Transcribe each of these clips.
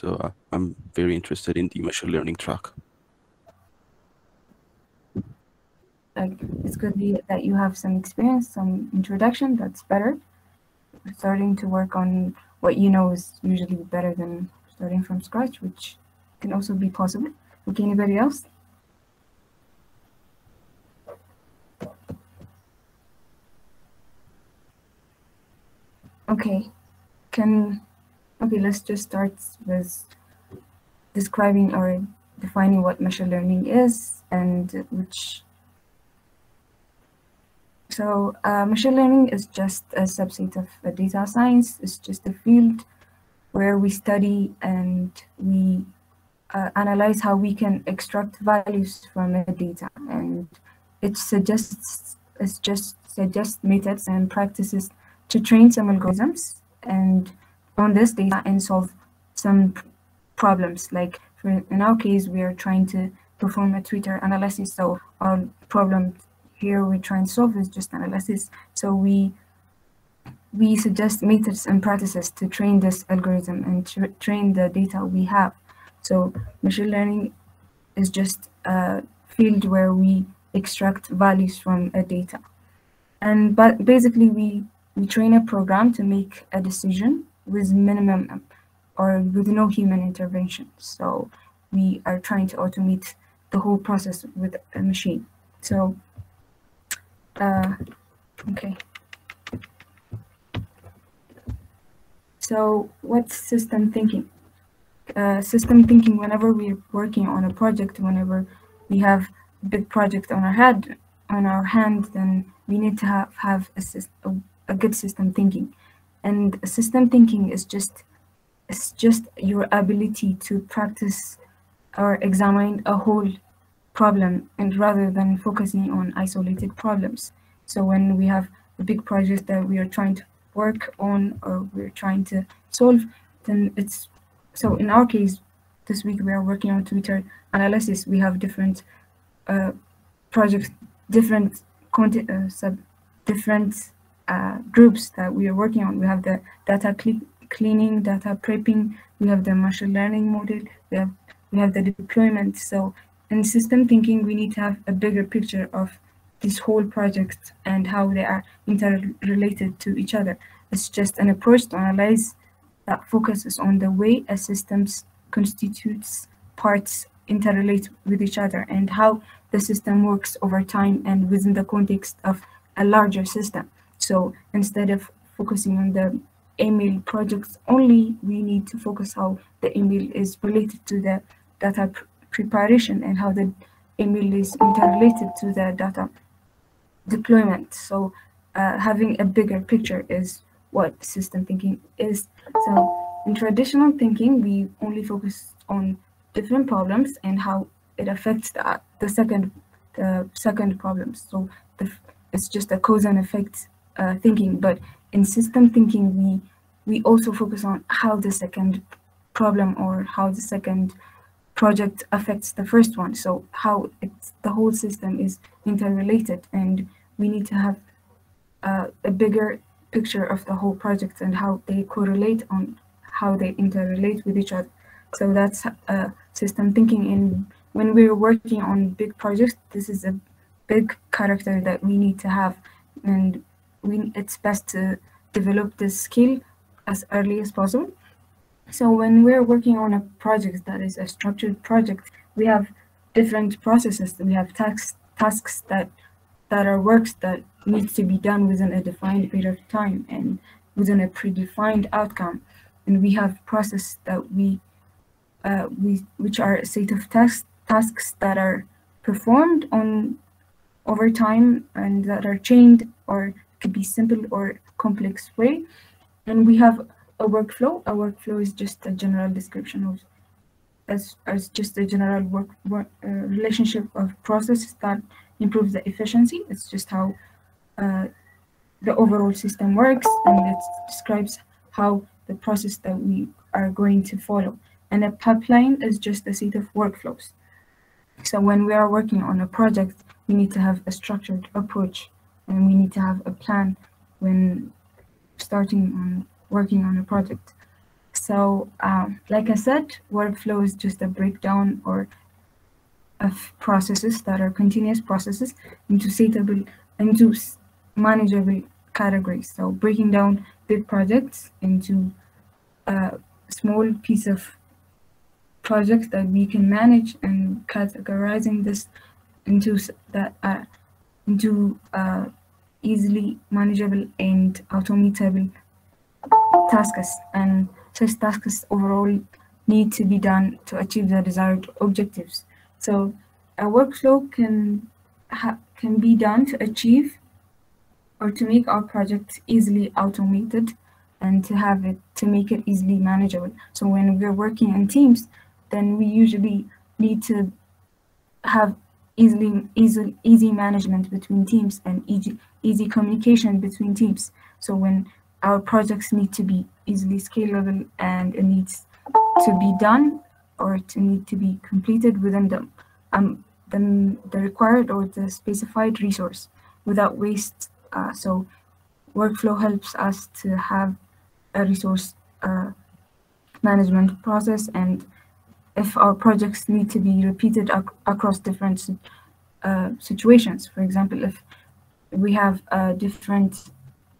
So uh, I'm very interested in the machine learning track. It's good that you have some experience, some introduction. That's better. Starting to work on what you know is usually better than starting from scratch, which can also be possible. Okay, anybody else? Okay, can, okay, let's just start with describing or defining what machine learning is and which so uh, machine learning is just a subset of uh, data science. It's just a field where we study and we uh, analyze how we can extract values from the data. And it suggests, it just suggests methods and practices to train some algorithms and on this data and solve some problems. Like for, in our case, we are trying to perform a Twitter analysis. So our problem here we try and solve is just analysis. So we we suggest methods and practices to train this algorithm and tra train the data we have. So machine learning is just a field where we extract values from a data. And but basically we we train a program to make a decision with minimum or with no human intervention. So we are trying to automate the whole process with a machine. So, uh, okay. So what's system thinking? Uh, system thinking, whenever we're working on a project, whenever we have a big project on our head, on our hand, then we need to have, have a, a a good system thinking. And system thinking is just it's just your ability to practice or examine a whole problem and rather than focusing on isolated problems. So when we have a big project that we are trying to work on or we're trying to solve, then it's so in our case, this week we are working on Twitter analysis. We have different uh, projects, different content, uh, sub, different uh, groups that we are working on. We have the data cleaning, data prepping, we have the machine learning model, we have, we have the deployment. So in system thinking, we need to have a bigger picture of this whole project and how they are interrelated to each other. It's just an approach to analyze that focuses on the way a system's constitutes parts interrelate with each other and how the system works over time and within the context of a larger system. So instead of focusing on the ML projects only, we need to focus how the ML is related to the data pr preparation and how the ML is interrelated to the data deployment. So uh, having a bigger picture is what system thinking is. So in traditional thinking, we only focus on different problems and how it affects the, the second the second problems. So the, it's just a cause and effect uh, thinking, but in system thinking, we we also focus on how the second problem or how the second project affects the first one. So how it's, the whole system is interrelated, and we need to have uh, a bigger picture of the whole project and how they correlate on how they interrelate with each other. So that's uh, system thinking. And when we're working on big projects, this is a big character that we need to have. And we, it's best to develop this skill as early as possible. So when we're working on a project that is a structured project, we have different processes. We have tasks, tasks that that are works that needs to be done within a defined period of time and within a predefined outcome. And we have processes that we uh, we which are a set of tasks tasks that are performed on over time and that are chained or could be simple or complex way. And we have a workflow. A workflow is just a general description of as, as just a general work, work uh, relationship of processes that improves the efficiency. It's just how uh, the overall system works and it describes how the process that we are going to follow. And a pipeline is just a set of workflows. So when we are working on a project, we need to have a structured approach and we need to have a plan when starting on working on a project. So, um, like I said, workflow is just a breakdown or of processes that are continuous processes into suitable into manageable categories. So breaking down big projects into a small piece of projects that we can manage and categorizing this into that uh, into uh, easily manageable and automatable tasks and such tasks overall need to be done to achieve the desired objectives so a workflow can can be done to achieve or to make our project easily automated and to have it to make it easily manageable. So when we're working in teams, then we usually need to have easily easy easy management between teams and easy easy communication between teams. So when our projects need to be easily scalable and it needs to be done or to need to be completed within the um the, the required or the specified resource without waste. Uh, so workflow helps us to have a resource uh, management process and if our projects need to be repeated ac across different uh, situations. For example, if we have a different,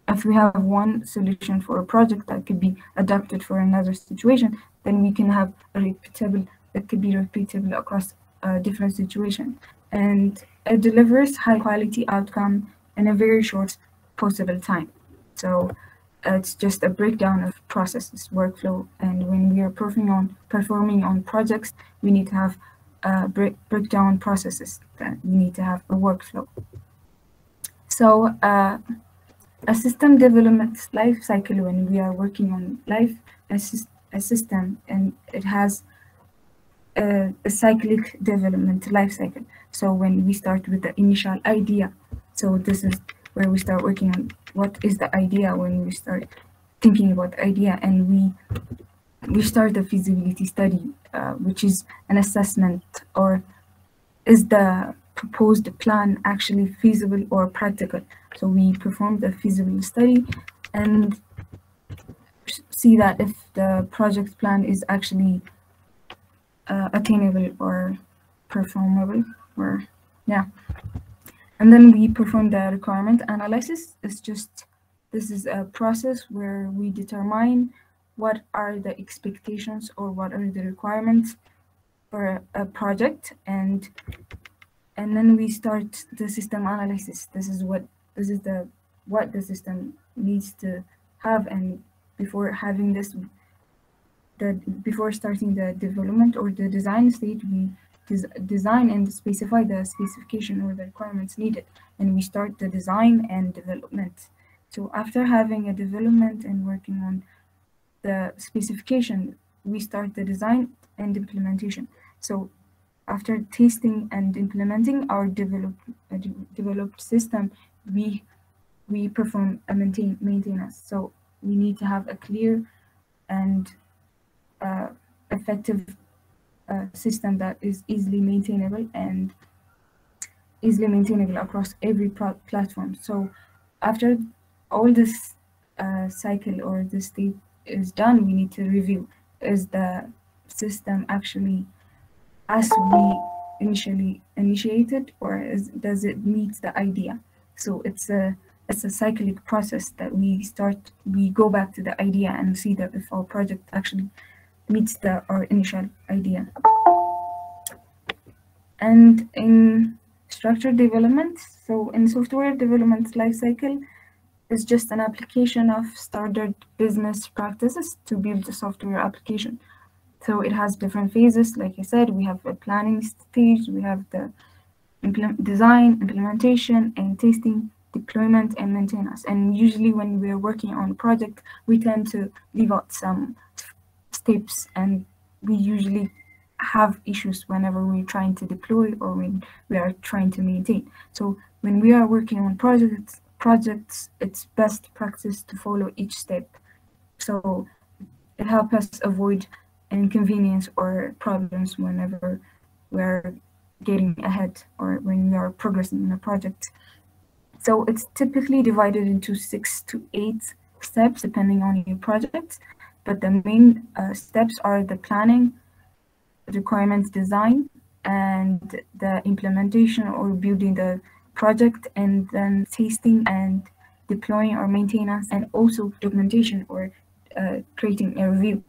if we have one solution for a project that could be adapted for another situation, then we can have a repeatable, that could be repeatable across a different situation. And it delivers high quality outcome in a very short possible time. So it's just a breakdown of processes, workflow, and when we are performing on performing on projects, we need to have uh, break, breakdown processes that we need to have a workflow. So uh, a system development life cycle when we are working on life a, system and it has a, a cyclic development life cycle. So when we start with the initial idea, so this is where we start working on what is the idea when we start thinking about the idea and we we start the feasibility study uh, which is an assessment or is the proposed plan actually feasible or practical? So we perform the feasibility study and see that if the project plan is actually uh, attainable or performable or yeah and then we perform the requirement analysis. It's just, this is a process where we determine what are the expectations or what are the requirements for a project and and then we start the system analysis. This is what this is the what the system needs to have and before having this the before starting the development or the design stage we des design and specify the specification or the requirements needed. And we start the design and development. So after having a development and working on the specification we start the design and implementation. So after testing and implementing our developed uh, developed system we we perform a maintain maintenance so we need to have a clear and uh, effective a system that is easily maintainable and easily maintainable across every platform. So after all this uh, cycle or this state is done, we need to review is the system actually as we initially initiated or is, does it meet the idea? So it's a it's a cyclic process that we start we go back to the idea and see that if our project actually meets the our initial idea. And in structured development, so in software development lifecycle, is just an application of standard business practices to build a software application. So it has different phases. Like I said, we have a planning stage, we have the implement design, implementation, and testing, deployment, and maintenance. And usually when we're working on a project, we tend to leave out some steps and we usually have issues whenever we're trying to deploy or when we are trying to maintain. So when we are working on projects, projects, it's best practice to follow each step. So it helps us avoid inconvenience or problems whenever we're getting ahead or when we are progressing in a project. So it's typically divided into six to eight steps depending on your project but the main uh, steps are the planning, requirements design, and the implementation or building the project, and then testing and deploying or maintenance, and also documentation or uh, creating a review,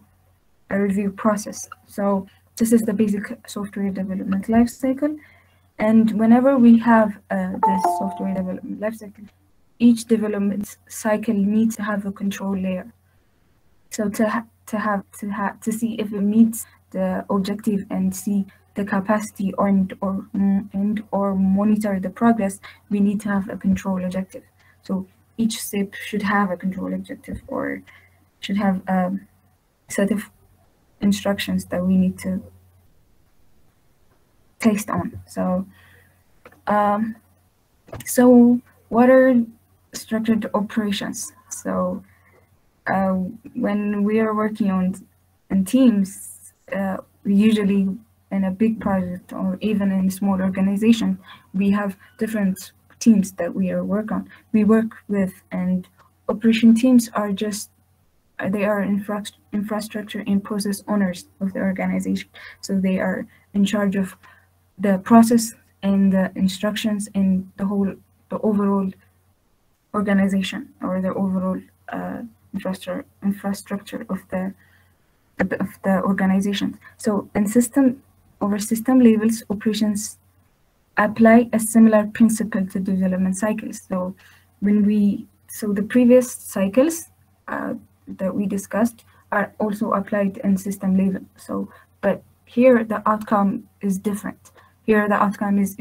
a review process. So this is the basic software development lifecycle. And whenever we have uh, this software development lifecycle, each development cycle needs to have a control layer. So to to have to have to see if it meets the objective and see the capacity or and or and or monitor the progress, we need to have a control objective. So each step should have a control objective or should have a set of instructions that we need to taste on. So, um, so what are structured operations? So, uh, when we are working on in teams, uh, usually in a big project or even in a small organization, we have different teams that we are work on. We work with and operation teams are just they are infra infrastructure and process owners of the organization. So they are in charge of the process and the instructions and the whole, the overall organization or the overall uh, infrastructure infrastructure of the of the organization. So in system over system levels, operations apply a similar principle to development cycles. So when we so the previous cycles uh, that we discussed are also applied in system level. So but here the outcome is different. Here, the outcome is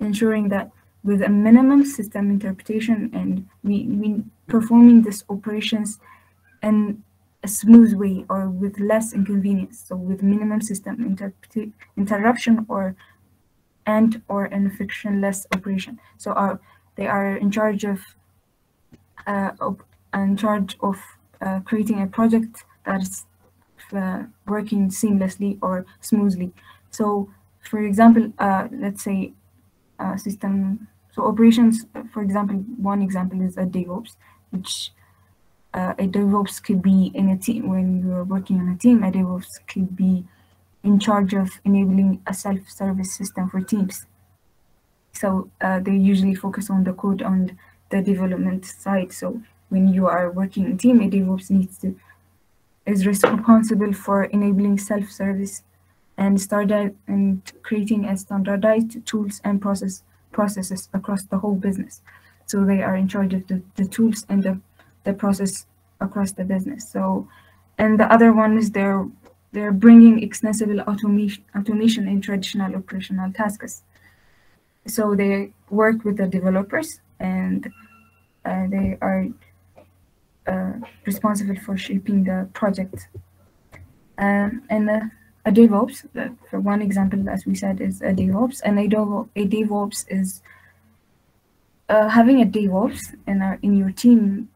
ensuring that with a minimum system interpretation and we, we performing these operations in a smooth way or with less inconvenience. So with minimum system interruption or and or an frictionless operation. So are they are in charge of uh, in charge of uh, creating a project that is uh, working seamlessly or smoothly. So for example, uh, let's say uh, system, so operations, for example, one example is a DevOps, which uh, a DevOps could be in a team, when you're working on a team, a DevOps could be in charge of enabling a self-service system for teams. So uh, they usually focus on the code on the development side. So when you are working in a team, a DevOps needs to is responsible for enabling self-service and started and creating a standardized tools and process processes across the whole business. So they are in charge of the, the tools and the, the process across the business. So, and the other one is they're they're bringing extensible automation automation in traditional operational tasks. So they work with the developers and uh, they are uh, responsible for shaping the project. Um, and uh, a DevOps, for one example, as we said, is a DevOps, and a, a DevOps is uh, having a DevOps in our in your team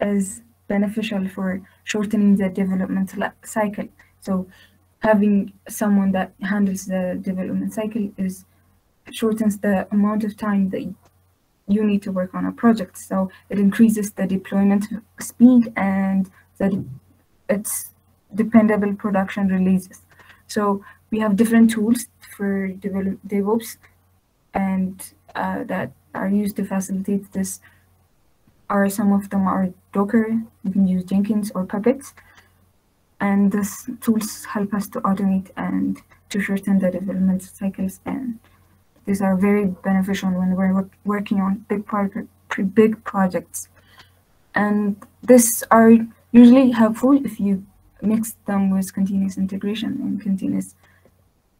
is beneficial for shortening the development cycle. So having someone that handles the development cycle is shortens the amount of time that you need to work on a project. So it increases the deployment speed and that it's dependable production releases. So we have different tools for develop DevOps and uh, that are used to facilitate this are some of them are Docker, you can use Jenkins or Puppets. And these tools help us to automate and to shorten the development cycles. And these are very beneficial when we're working on big, pro big projects. And these are usually helpful if you mix them with continuous integration and continuous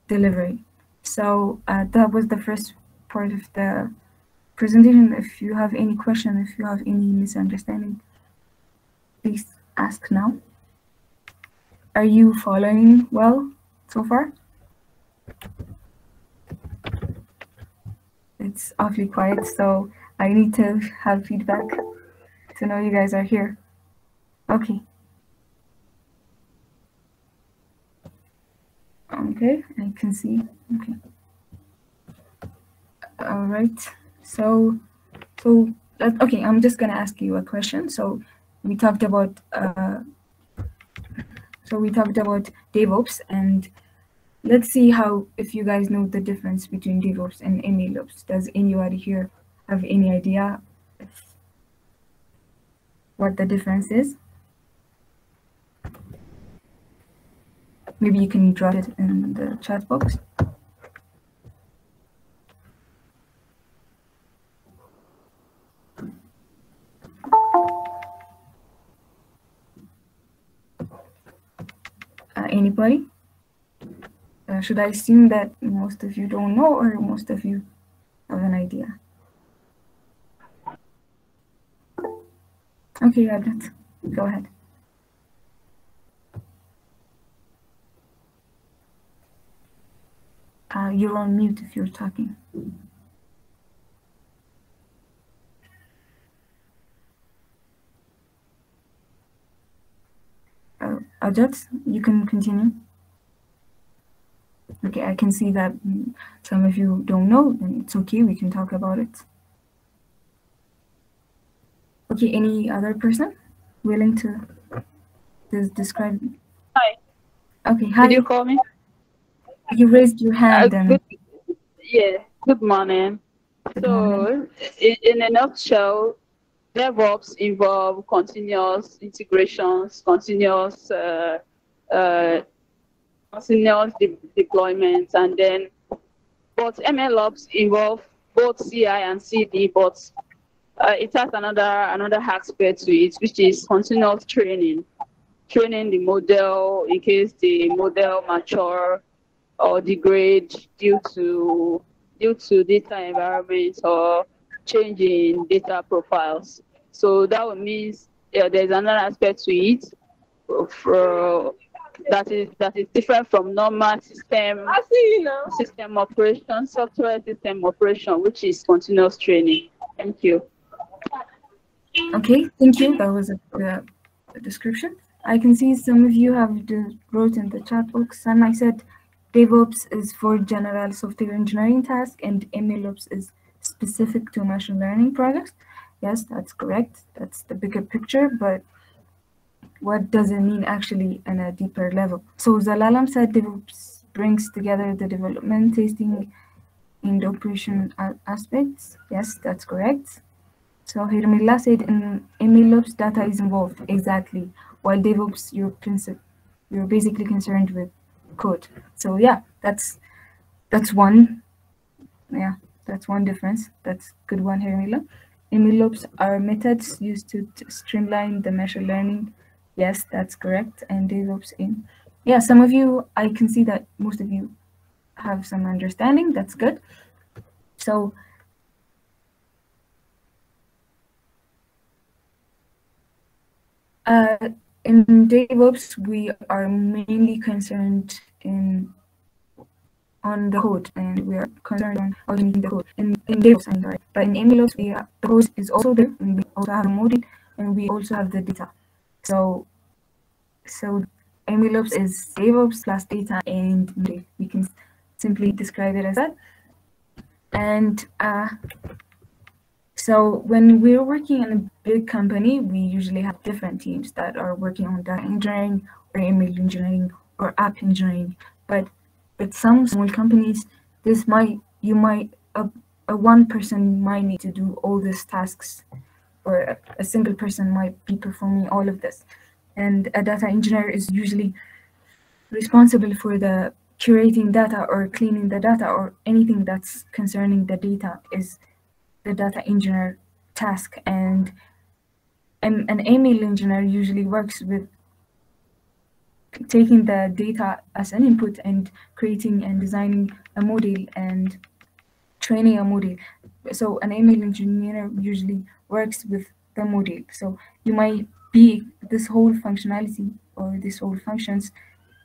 delivery. So uh, that was the first part of the presentation. If you have any question, if you have any misunderstanding, please ask now. Are you following well so far? It's awfully quiet, so I need to have feedback to know you guys are here. Okay. Okay, I can see. Okay. All right. So, so okay, I'm just gonna ask you a question. So, we talked about uh, So we talked about DevOps and let's see how if you guys know the difference between DevOps and MLOps. Does anybody here have any idea what the difference is? Maybe you can drop it in the chat box. Uh, should I assume that most of you don't know or most of you have an idea? Okay, Abnet, go ahead. Uh, you're on mute if you're talking. Uh, Ajat, you can continue. Okay, I can see that some of you don't know, and it's okay, we can talk about it. Okay, any other person willing to, describe? Hi. Okay, hi. Did you call me? You raised your hand. Uh, and good, yeah, good morning. Good so, morning. In, in a nutshell, DevOps involve continuous integrations, continuous uh, uh, continuous de- deployments, and then but MLOps involve both CI and CD, but uh, it has another another aspect to it, which is continuous training, training the model in case the model mature or degrade due to due to data environment or change in data profiles. So that would mean yeah, there's another aspect to it for, uh, that is that is different from normal system system operation, software system operation, which is continuous training. Thank you. Okay, thank you. That was a, the, the description. I can see some of you have the, wrote in the chat box, and I said DevOps is for general software engineering tasks, and MLOps is specific to machine learning projects. Yes, that's correct. That's the bigger picture, but what does it mean actually in a deeper level? So Zalalam said DevOps brings together the development, testing, and operation aspects. Yes, that's correct. So Hirmila said in MLOps data is involved, exactly. While DevOps, you're, you're basically concerned with code. So yeah, that's that's one. Yeah, that's one difference. That's good one, Hirmila. MLOps are methods used to, to streamline the machine learning. Yes, that's correct. And DevOps in. Yeah, some of you, I can see that most of you have some understanding. That's good. So Uh, in DevOps, we are mainly concerned in on the code, and we are concerned on automating the code. In, in DevOps, I'm sorry, but in MLOps, we are, the code is also there, and we also have a model, and we also have the data. So, so MLOps is DevOps plus data and model. We can simply describe it as that. And uh, so when we're working in a big company, we usually have different teams that are working on data engineering or ML engineering or app engineering. But with some small companies, this might you might a, a one person might need to do all these tasks, or a, a single person might be performing all of this. And a data engineer is usually responsible for the curating data or cleaning the data or anything that's concerning the data is the data engineer task and an, an ML engineer usually works with taking the data as an input and creating and designing a model and training a model. So an ML engineer usually works with the model. So you might be this whole functionality or this whole functions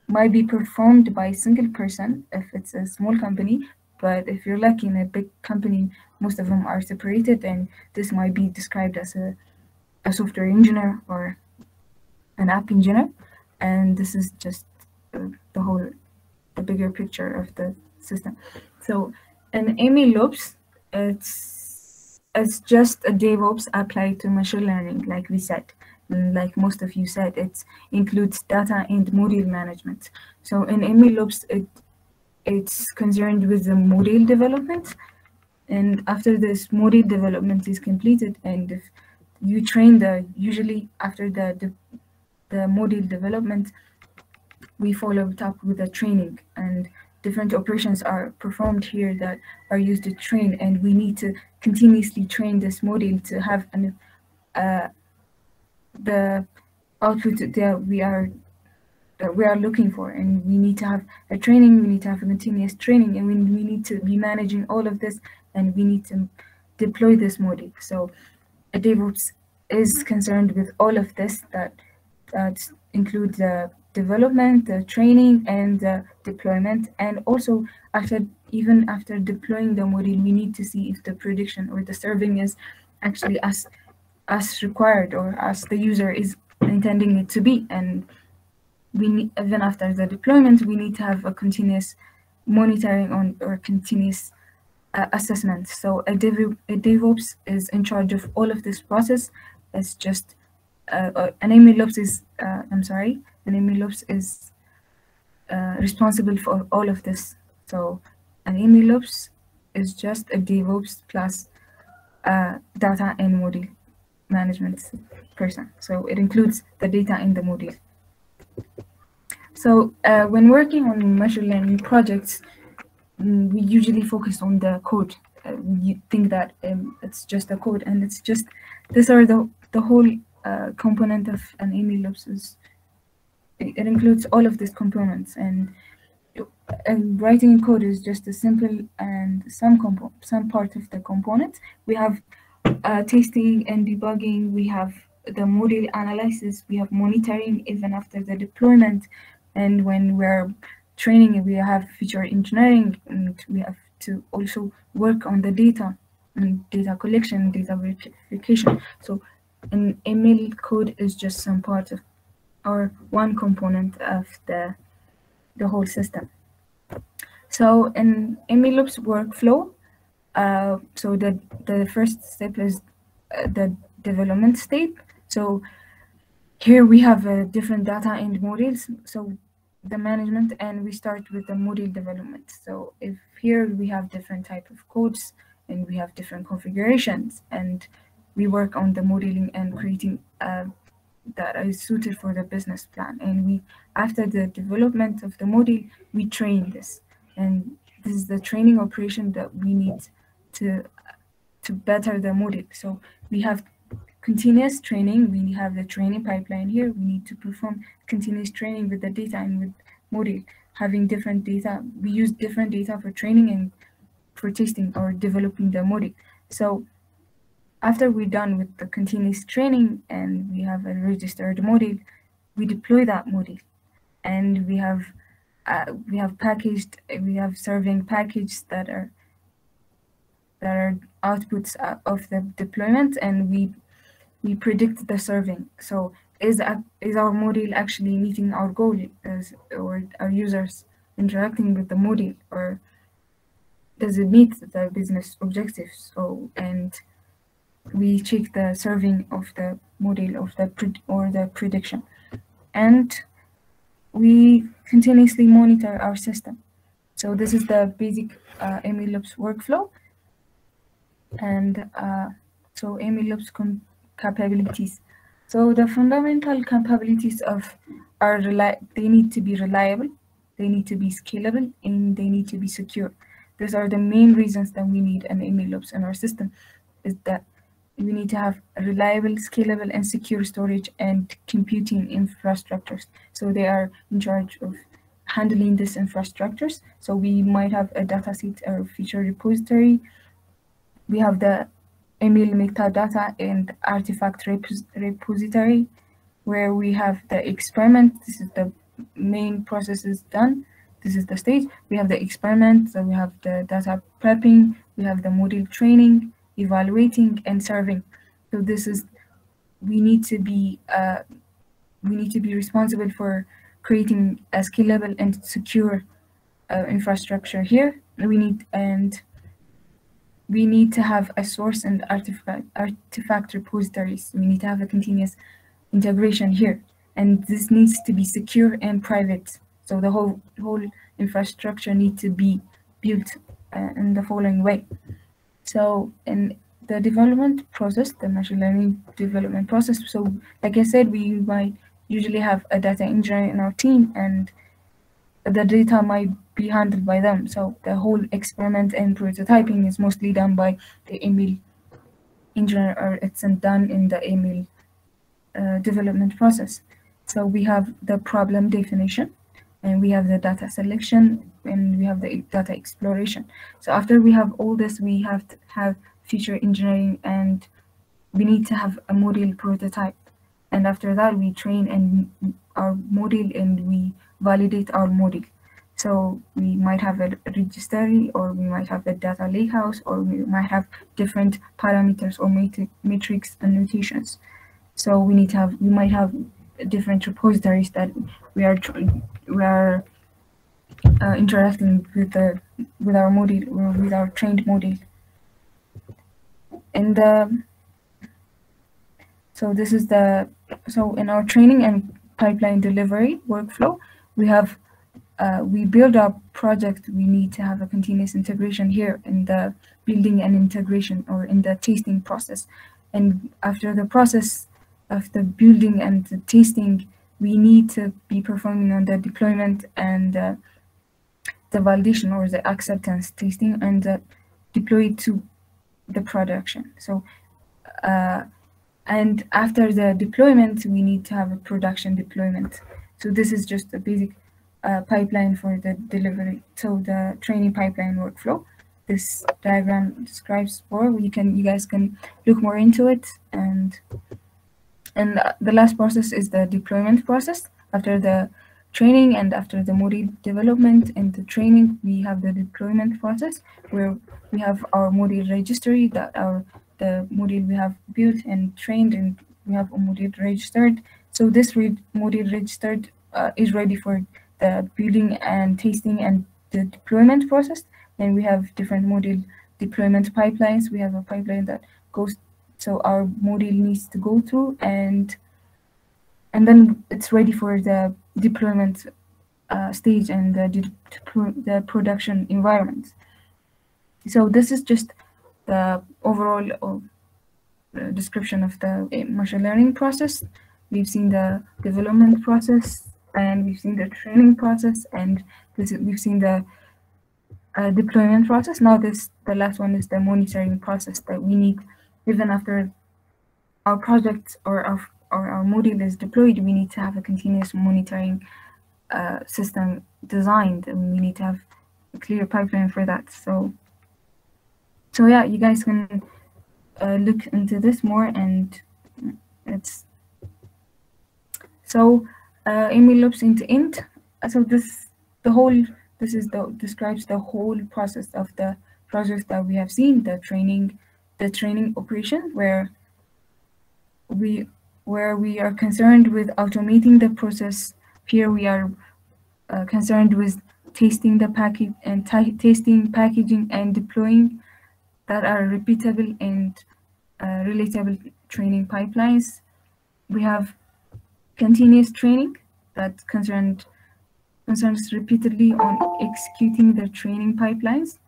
might be performed by a single person if it's a small company, but if you're lucky in a big company, most of them are separated, and this might be described as a, a software engineer or an app engineer. And this is just the, the whole, the bigger picture of the system. So in MLOps, it's it's just a DevOps applied to machine learning, like we said. Like most of you said, it includes data and model management. So in MLOps, it it's concerned with the model development. And after this model development is completed, and if you train the usually after the the, the model development, we follow it up with the training. And different operations are performed here that are used to train and we need to continuously train this model to have an uh, the output that we are that we are looking for. And we need to have a training we need to have a continuous training and we, we need to be managing all of this and we need to deploy this model so DevOps is concerned with all of this that that includes the development, the training, and the deployment. And also, after even after deploying the model, we need to see if the prediction or the serving is actually as as required or as the user is intending it to be. And we even after the deployment, we need to have a continuous monitoring on or continuous uh, assessment. So a, Dev, a DevOps is in charge of all of this process. It's just uh, uh, an MLOps is, uh, I'm sorry, an MLOps is uh, responsible for all of this. So an MLOps is just a DevOps plus uh, data and model management person. So it includes the data in the model. So uh, when working on machine learning projects, mm, we usually focus on the code. Uh, we think that um, it's just a code and it's just, these are the, the whole uh, component of an MLOps is it includes all of these components and, and writing code is just a simple and some some part of the component. We have uh, testing and debugging, we have the model analysis, we have monitoring even after the deployment, and when we're training, we have feature engineering, and we have to also work on the data and data collection, data verification. So an ML code is just some part of or one component of the the whole system. So in MLOps workflow, uh, so the the first step is uh, the development step. So here we have uh, different data and models. So the management and we start with the model development. So if here we have different type of codes and we have different configurations and we work on the modeling and creating uh, that is suited for the business plan. And we, after the development of the model, we train this. And this is the training operation that we need to, to better the model. So we have continuous training. We have the training pipeline here. We need to perform continuous training with the data and with model, having different data. We use different data for training and for testing or developing the model. So after we're done with the continuous training and we have a registered model, we deploy that model, and we have uh, we have packaged we have serving packages that are that are outputs of the deployment, and we we predict the serving. So is is our model actually meeting our goal, as, or our users interacting with the model, or does it meet the business objectives? So and we check the serving of the model of the or the prediction. And we continuously monitor our system. So this is the basic uh, MLOps workflow. And uh, so MLOps capabilities. So the fundamental capabilities of are they need to be reliable they need to be scalable and they need to be secure. These are the main reasons that we need an MLOps in our system is that we need to have reliable, scalable, and secure storage and computing infrastructures. So they are in charge of handling these infrastructures. So we might have a dataset or feature repository. We have the ML metadata and artifact repos repository, where we have the experiment. This is the main process is done. This is the stage. We have the experiment, so we have the data prepping, we have the model training, evaluating and serving. So this is we need to be uh, we need to be responsible for creating a scalable and secure uh, infrastructure here. We need and we need to have a source and artifact, artifact repositories. We need to have a continuous integration here. And this needs to be secure and private. So the whole, whole infrastructure needs to be built uh, in the following way. So in the development process, the machine learning development process, so like I said, we might usually have a data engineer in our team and the data might be handled by them. So the whole experiment and prototyping is mostly done by the ML engineer or it's done in the ML uh, development process. So we have the problem definition and we have the data selection and we have the data exploration. So after we have all this, we have to have feature engineering and we need to have a model prototype. And after that, we train and our model and we validate our model. So we might have a registry or we might have a data lakehouse or we might have different parameters or metrics and notations. So we need to have, we might have different repositories that we are we are uh, interacting with the with our model with our trained model. And the so this is the so in our training and pipeline delivery workflow, we have uh, we build our project, we need to have a continuous integration here in the building and integration or in the testing process. And after the process of the building and the testing, we need to be performing on the deployment and uh, the validation or the acceptance testing and uh, deploy it to the production. So, uh, and after the deployment, we need to have a production deployment. So this is just a basic uh, pipeline for the delivery. So the training pipeline workflow. This diagram describes more. You can, you guys can look more into it. And and the last process is the deployment process. After the training and after the model development and the training, we have the deployment process where we have our model registry that our the model we have built and trained and we have a model registered. So this re registered uh, is ready for the building and testing and the deployment process. Then we have different model deployment pipelines. We have a pipeline that goes so our model needs to go through and and then it's ready for the deployment uh, stage and the, the production environment. So this is just the overall description of the machine learning process. We've seen the development process and we've seen the training process and this we've seen the uh, deployment process. Now this the last one is the monitoring process that we need even after our project or our, or our module is deployed, we need to have a continuous monitoring uh, system designed and we need to have a clear pipeline for that. So, so yeah, you guys can uh, look into this more and it's so uh, ML loops into int. So this the whole this is the describes the whole process of the project that we have seen the training the training operation where we where we are concerned with automating the process. Here we are uh, concerned with testing the package and testing, packaging, and deploying that are repeatable and uh, relatable training pipelines. We have continuous training that concerned concerns repeatedly on executing the training pipelines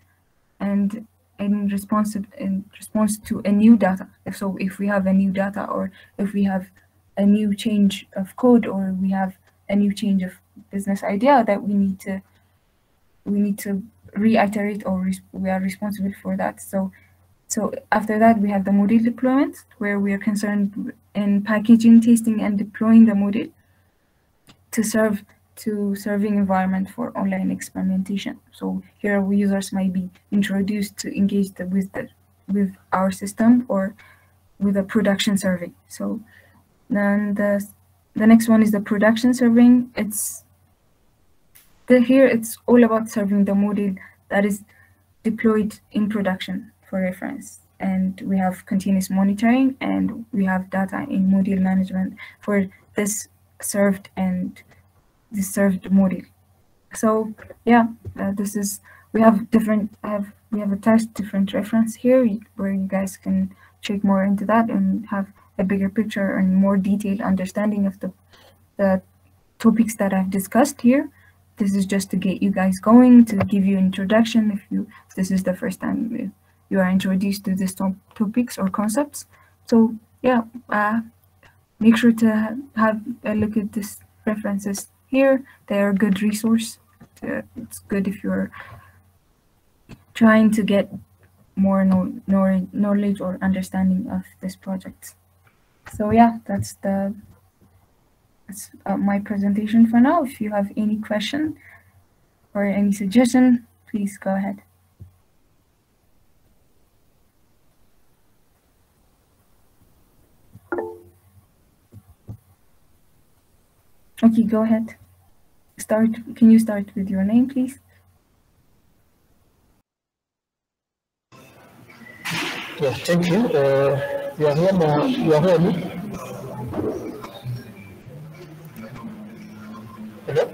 and in response to, in response to a new data. So, if we have a new data or if we have a new change of code or we have a new change of business idea that we need to we need to reiterate or we are responsible for that. So so after that we have the model deployment where we are concerned in packaging, testing and deploying the model to serve to serving environment for online experimentation. So here users might be introduced to engage the, with the with our system or with a production serving. So then the the next one is the production serving. It's the, here it's all about serving the model that is deployed in production for reference. And we have continuous monitoring and we have data in model management for this served and the served model. So yeah, uh, this is we have different I have we have attached different reference here where you guys can check more into that and have a bigger picture and more detailed understanding of the the topics that I've discussed here. This is just to get you guys going, to give you introduction if you if this is the first time you are introduced to these top topics or concepts. So yeah, uh, make sure to have a look at these references here. They are a good resource. It's good if you're trying to get more no, no, knowledge or understanding of this project. So yeah, that's the that's uh, my presentation for now. If you have any question or any suggestion, please go ahead. Okay, go ahead. Start. Can you start with your name, please? Yeah, thank you. Uh, you are here, you are here, me? Hello?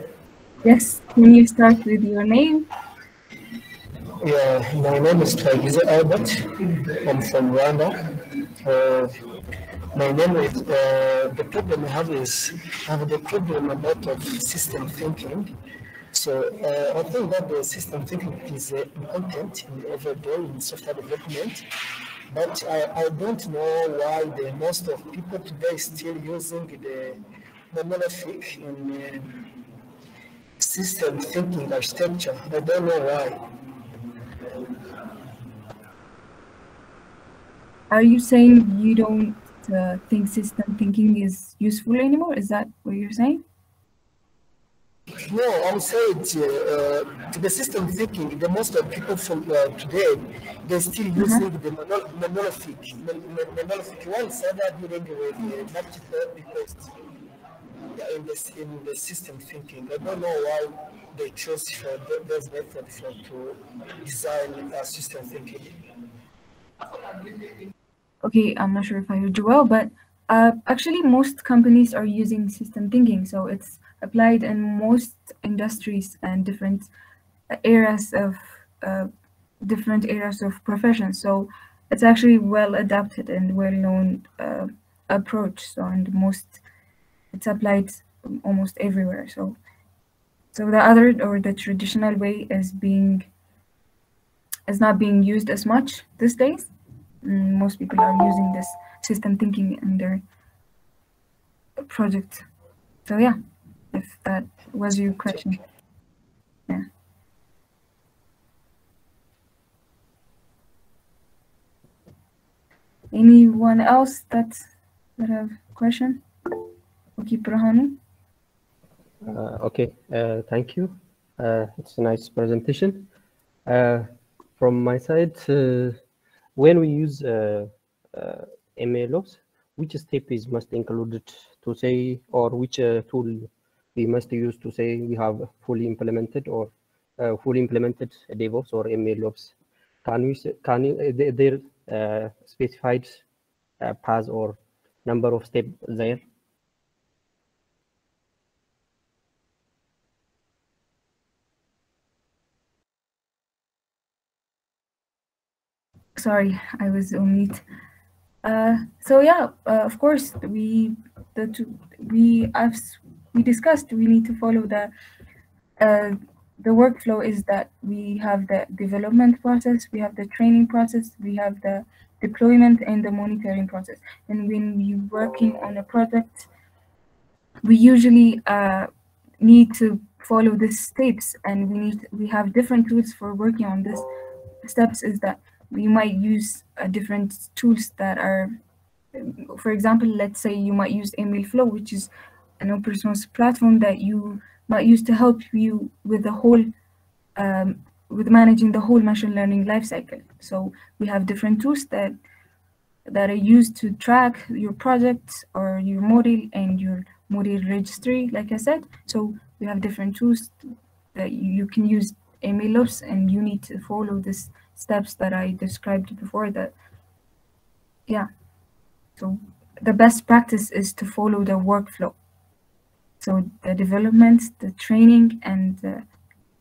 Yes, can you start with your name? Yeah, my name is Albert. I'm from Rwanda. Uh, my name is, uh, the problem I have is, I have the problem about of system thinking. So uh, I think that the system thinking is uh, important in every day in software development, but I, I don't know why the most of people today still using the monolithic in uh, system thinking architecture. I don't know why. Are you saying you don't uh, think system thinking is useful anymore? Is that what you're saying? No, I'm saying uh, the system thinking, the most of people from uh, today, they're still using the monolithic, monolithic one server dealing with multiple requests in the, in the system thinking. I don't know why they chose for those methods for to design a system thinking. Okay, I'm not sure if I heard you well, but uh, actually most companies are using system thinking, so it's applied in most industries and different areas of uh, different areas of profession. So it's actually well adapted and well known uh, approach. So and most it's applied almost everywhere. So, so the other or the traditional way is being is not being used as much these days. Most people are using this system thinking in their project. So yeah, if that was your question. Yeah. Anyone else that that have question? Okay, Prahanu. Uh, okay, uh, thank you. Uh, it's a nice presentation. from my side, when we use MLOps, which step is must included to say, or which tool we must use to say we have fully implemented or uh, fully implemented DevOps or MLOps? Can we can you, there uh, specified uh, path or number of steps there? Sorry, I was on mute. Uh, so yeah, uh, of course, we the two, we as we discussed, we need to follow the uh, the workflow is that we have the development process, we have the training process, we have the deployment and the monitoring process. And when we're working on a project, we usually uh, need to follow these steps, and we need we have different tools for working on this steps. Is that we might use uh, different tools that are, for example, let's say you might use MLflow, which is an open source platform that you might use to help you with the whole, um, with managing the whole machine learning lifecycle. So we have different tools that that are used to track your project or your model and your model registry, like I said. So we have different tools that you can use MLOps and you need to follow this steps that I described before that, yeah. So the best practice is to follow the workflow. So the development, the training and the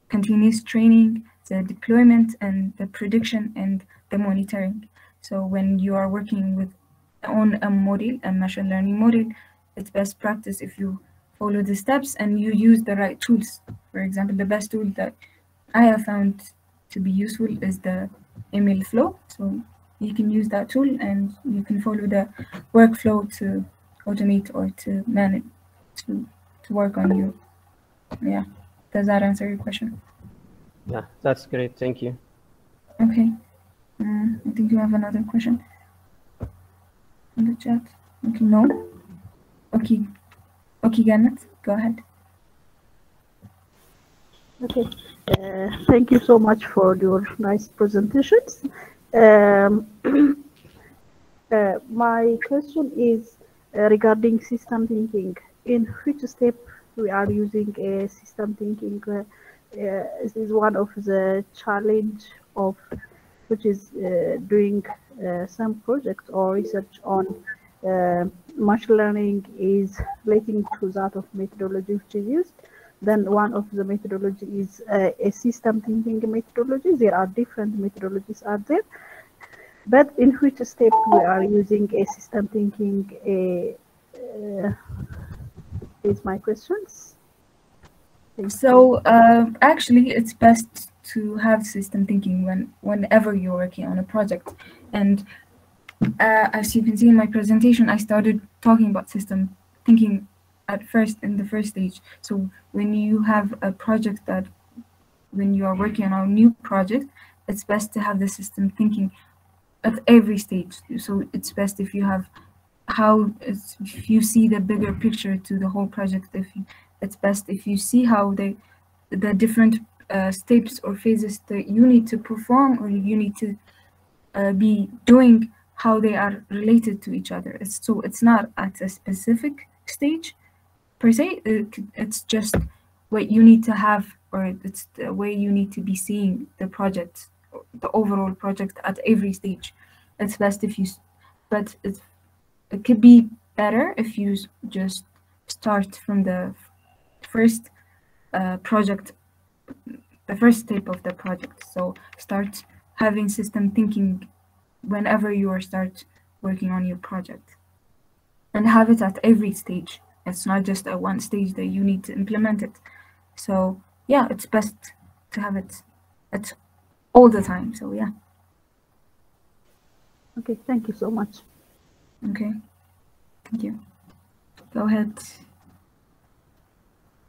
continuous training, the deployment and the prediction and the monitoring. So when you are working with on a model, a machine learning model, it's best practice if you follow the steps and you use the right tools. For example, the best tool that I have found to be useful is the MLflow. So you can use that tool and you can follow the workflow to automate or to manage to to work on you. Yeah. Does that answer your question? Yeah, that's great. Thank you. Okay. Mm, I think you have another question in the chat. Okay, no. Okay. Okay, Gannet, go ahead. Okay, uh, thank you so much for your nice presentations. Um, uh, my question is uh, regarding system thinking. In which step we are using a system thinking? Uh, uh, this is one of the challenge of which is uh, doing some projects or research on machine learning is relating to that of methodology which is used. Then one of the methodology is uh, a system thinking methodology. There are different methodologies out there, but in which step we are using a system thinking a, uh, is my questions. So uh, actually, it's best to have system thinking when whenever you're working on a project. And uh, as you can see in my presentation, I started talking about system thinking at first in the first stage. So when you have a project that when you are working on a new project, it's best to have the system thinking at every stage. So it's best if you have how if you see the bigger picture to the whole project. If you, it's best if you see how they the different uh, steps or phases that you need to perform or you need to uh, be doing how they are related to each other. It's, so it's not at a specific stage per se. It, it's just what you need to have or it's the way you need to be seeing the project, the overall project at every stage. It's best if you, but it's, it could be better if you just start from the first uh, project the first step of the project. So start having system thinking whenever you start working on your project. And have it at every stage. It's not just at one stage that you need to implement it. So yeah, it's best to have it at all the time. So yeah. Okay, thank you so much. Okay. Thank you. Go ahead.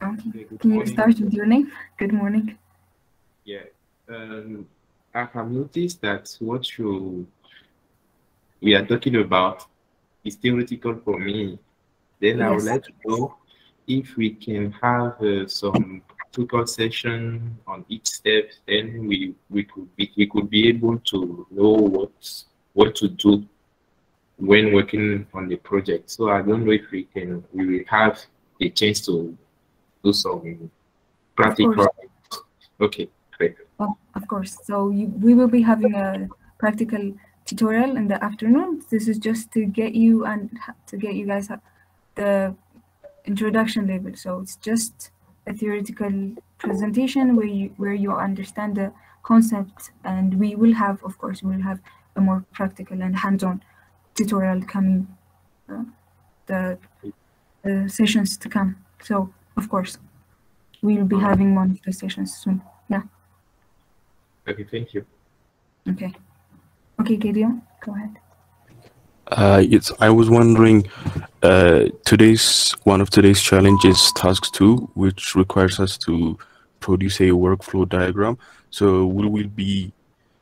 Okay. Okay, good Can you morning. start with your name? Good morning. Yeah, um, I have noticed that what you we are talking about is theoretical for me. Then I would like to know if we can have uh, some practical session on each step. Then we we could be, we could be able to know what what to do when working on the project. So I don't know if we can we will have a chance to do some practical. Okay, great. Oh, of course. So you, we will be having a practical tutorial in the afternoon. This is just to get you and to get you guys ha- the introduction level. So it's just a theoretical presentation where you where you understand the concept, and we will have, of course, we will have a more practical and hands-on tutorial coming, uh, the, the sessions to come. So of course, we will be having one of the sessions soon. Yeah. Okay, thank you. Okay. Okay, Gideon, go ahead. Uh, yes, I was wondering, uh, today's one of today's challenges, task two, which requires us to produce a workflow diagram. So will we be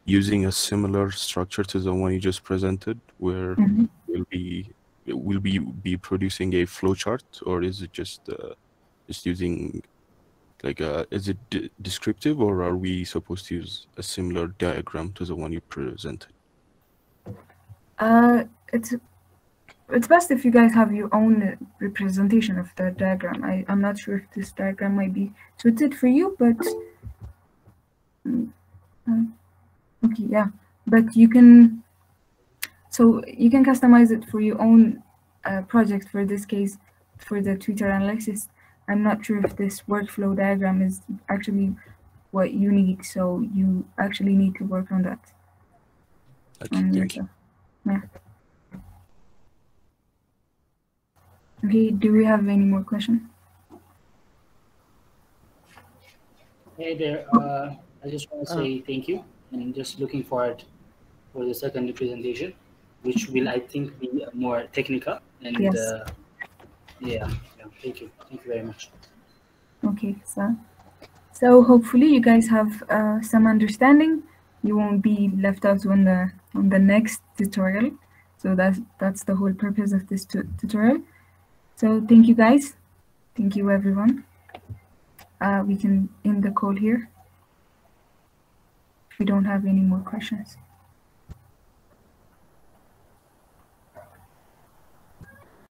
using a similar structure to the one you just presented, where Mhm. we'll be will be be producing a flowchart, or is it just uh, just using like a, is it de- descriptive, or are we supposed to use a similar diagram to the one you presented? Uh, it's it's best if you guys have your own representation of the diagram. I, I'm not sure if this diagram might be suited for you, but Mm, uh, okay, yeah. But you can so you can customize it for your own uh, project. For this case, for the Twitter analysis, I'm not sure if this workflow diagram is actually what you need. So you actually need to work on that. Okay, you. Yeah. Okay, do we have any more questions? Hey there, uh, I just want to say thank you and I'm just looking forward for the second presentation, which will, I think, be more technical and Yes. uh, yeah, yeah, thank you. Thank you very much. Okay, so so hopefully you guys have uh, some understanding. You won't be left out on the on the next tutorial. So that's that's the whole purpose of this tu- tutorial. So thank you guys. Thank you everyone. Uh, we can end the call here. We don't have any more questions.